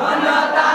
মানবতা